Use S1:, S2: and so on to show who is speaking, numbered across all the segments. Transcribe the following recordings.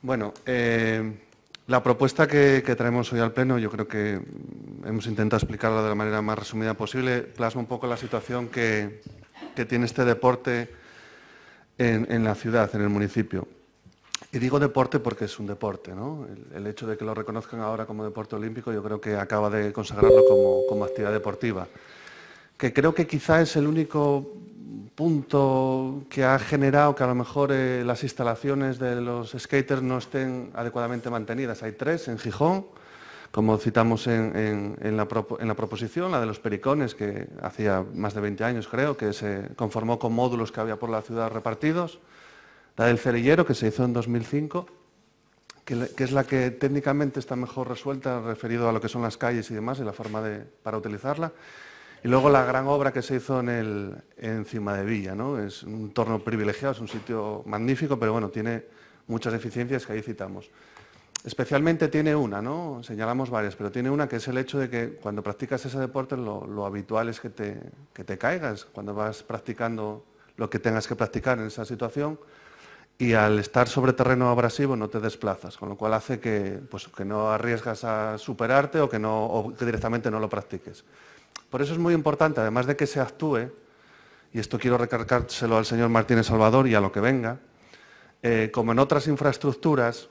S1: Bueno, eh, la propuesta que, traemos hoy al Pleno, yo creo que hemos intentado explicarla de la manera más resumida posible, plasma un poco la situación que, tiene este deporte en, la ciudad, en el municipio. Y digo deporte porque es un deporte, ¿no? El, hecho de que lo reconozcan ahora como deporte olímpico yo creo que acaba de consagrarlo como actividad deportiva. Que creo que quizá es el único punto que ha generado que a lo mejor eh, las instalaciones de los skaters no estén adecuadamente mantenidas. Hay tres en Gijón, como citamos en, la, proposición, la de los pericones, que hacía más de 20 años creo, que se conformó con módulos que había por la ciudad repartidos, la del cerillero, que se hizo en 2005, que, es la que técnicamente está mejor resuelta referido a lo que son las calles y demás y la forma de, para utilizarla, y luego la gran obra que se hizo en, el, encima de Villa, ¿no? Es un entorno privilegiado, es un sitio magnífico, pero bueno, tiene muchas deficiencias que ahí citamos. Especialmente tiene una, ¿no? Señalamos varias, pero tiene una que es el hecho de que cuando practicas ese deporte lo, habitual es que te, que te caigas, cuando vas practicando lo que tengas que practicar en esa situación y al estar sobre terreno abrasivo no te desplazas, con lo cual hace que, pues, que no arriesgas a superarte o que, no, o que directamente no lo practiques. Por eso es muy importante, además de que se actúe, y esto quiero recargárselo al señor Martínez Salvador y a lo que venga, eh, como en otras infraestructuras,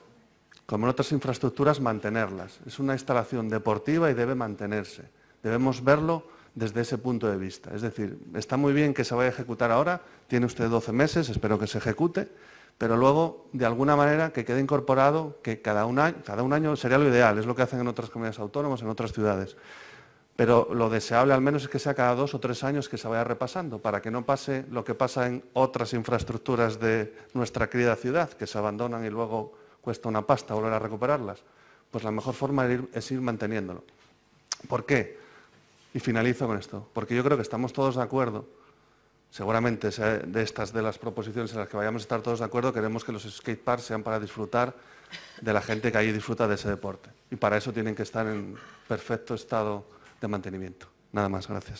S1: como en otras infraestructuras, mantenerlas. Es una instalación deportiva y debe mantenerse. Debemos verlo desde ese punto de vista. Es decir, está muy bien que se vaya a ejecutar ahora, tiene usted 12 meses, espero que se ejecute, pero luego, de alguna manera, que quede incorporado que cada un año, cada un año sería lo ideal, es lo que hacen en otras comunidades autónomas, en otras ciudades pero lo deseable al menos es que sea cada dos o tres años que se vaya repasando, para que no pase lo que pasa en otras infraestructuras de nuestra querida ciudad, que se abandonan y luego cuesta una pasta volver a recuperarlas. Pues la mejor forma es ir manteniéndolo. ¿Por qué? Y finalizo con esto, porque yo creo que estamos todos de acuerdo, seguramente de estas de las proposiciones en las que vayamos a estar todos de acuerdo, queremos que los skateparks sean para disfrutar de la gente que allí disfruta de ese deporte. Y para eso tienen que estar en perfecto estado de mantenimiento. Nada más, gracias.